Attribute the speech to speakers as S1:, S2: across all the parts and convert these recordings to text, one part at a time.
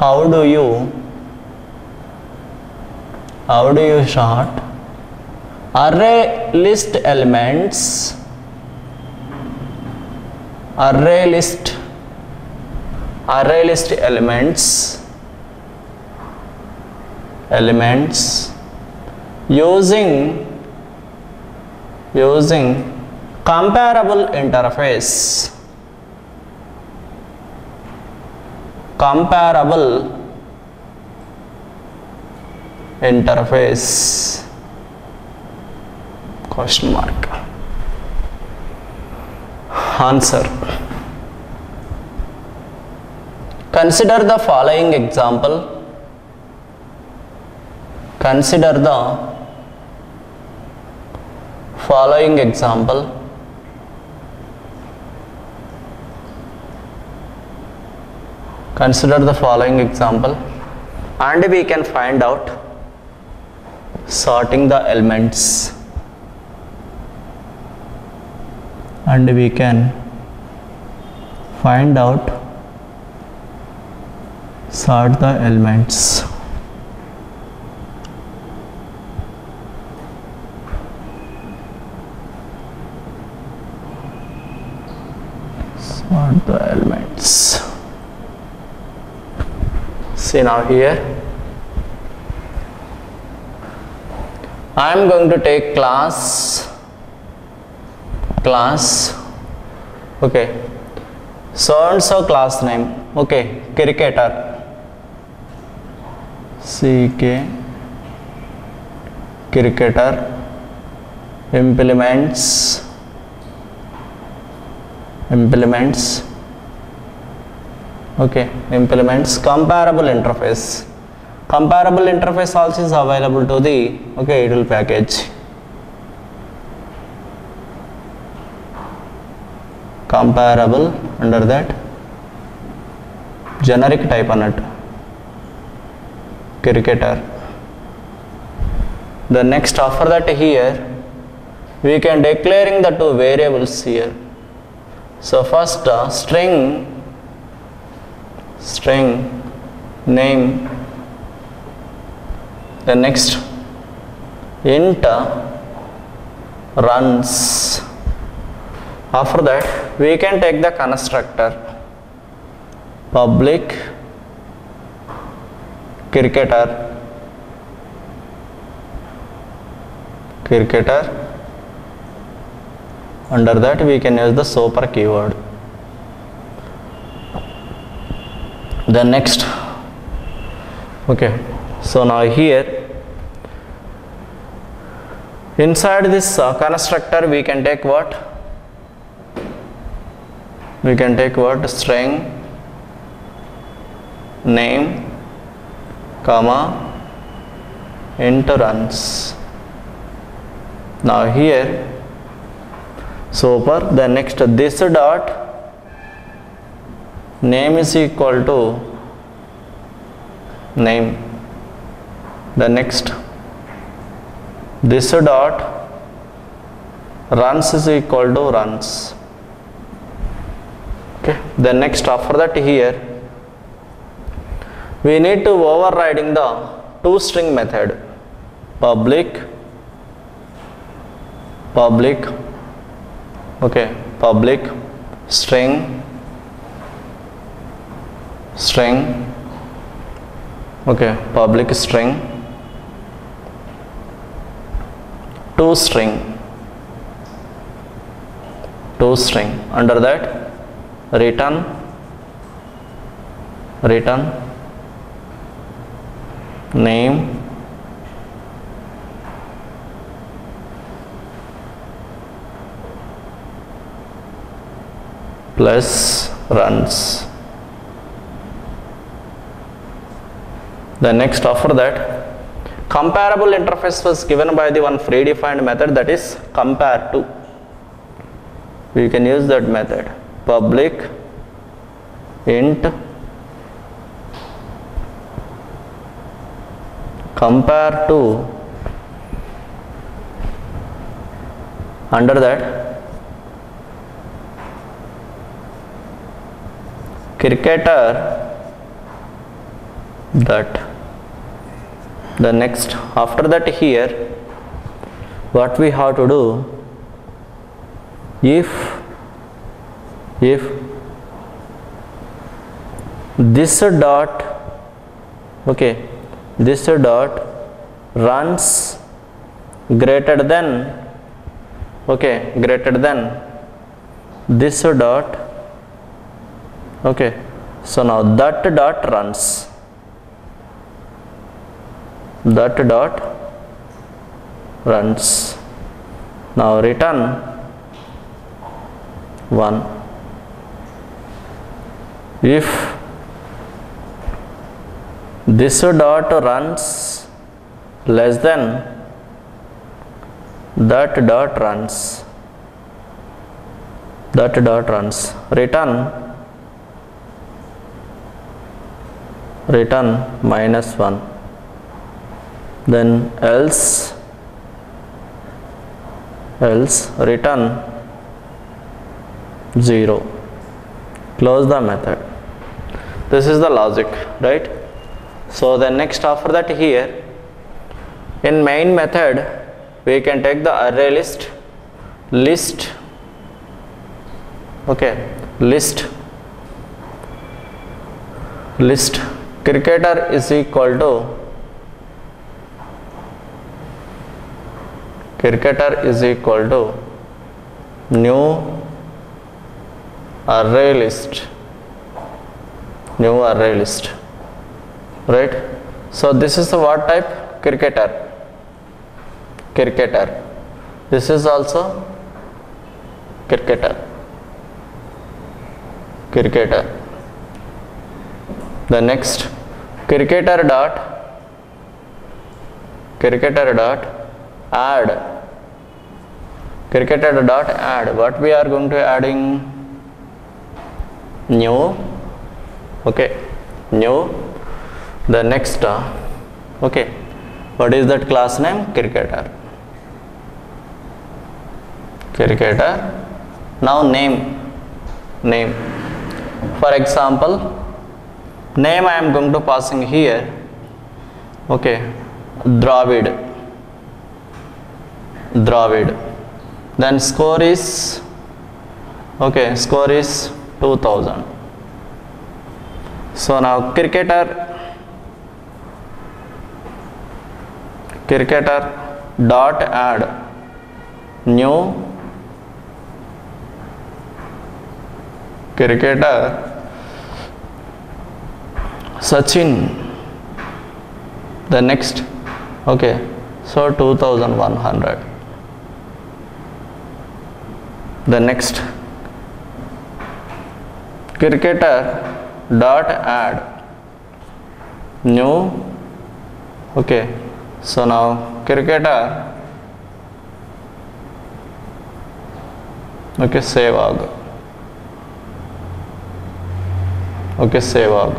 S1: how do you how do you sort? Array list elements array list array list elements elements using using comparable interface comparable interface? Question mark. Answer. Consider the following example. Consider the following example consider the following example and we can find out sorting the elements. And we can find out sort the elements. Sort the elements see now here I am going to take class class okay. So and so class name okay cricketer. Ck cricketer implements implements okay implements. Comparable interface. Comparable interface also is available to the okay idle package. Comparable under that. Generic type on it. Cricketer. The next after that here we can declaring the two variables here. So first uh, string string name the next int runs. After that we can take the constructor public cricketer cricketer. Under that we can use the super keyword the next. Okay. So now here inside this uh, constructor we can take what? We can take what? String name comma int runs now here super the next this dot name is equal to name. The next this dot runs is equal to runs. Okay. The next after that here we need to overriding the toString method. Public public okay public string string okay public string toString toString under that return return name plus runs the next after that comparable interface was given by the one predefined method that is compareTo. We can use that method. Public int compareTo. Under that cricketer that the next after that here what we have to do if if this dot okay this dot runs greater than okay greater than this dot okay. So now that dot runs that dot runs. Now return 1 if this dot runs less than that dot runs that dot runs return return minus 1 then else else return 0 close the method. This is the logic right? So the next after that here in main method we can take the array list list okay list list. Cricketer is equal to cricketer is equal to new array list. New array list. Right? So this is the what type? Cricketer. Cricketer. This is also cricketer. Cricketer. The next cricketer dot cricketer dot add cricketer dot add. What we are going to adding? New. Okay. New. The next uh, okay. What is that class name? Cricketer. Cricketer. Now name. Name. For example name i am going to passing here. Okay. Dravid. Dravid then score is okay score is 2000 so now cricketer cricketer dot add new cricketer Sachin. The next okay so 2100 the next cricketer dot add. New. Okay. So now cricketer. Okay save Sehwag okay save Sehwag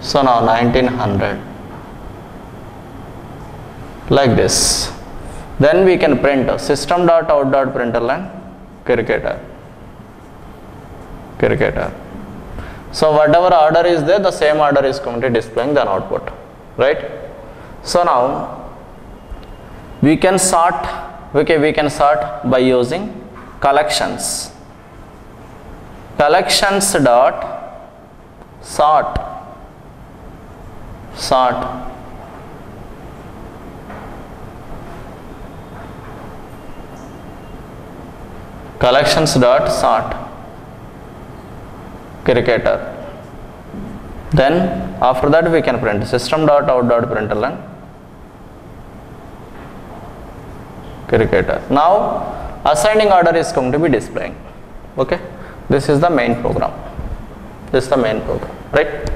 S1: so now 1900 like this then we can print system dot out dot println cricketer cricketer so whatever order is there the same order is going to displaying the output right? So now we can sort okay we can sort by using collections. Collections dot sort sort collections dot sort cricketer. Then after that we can print. System dot out dot println cricketer. Now ascending order is going to be displaying. Okay? This is the main program. This is the main program right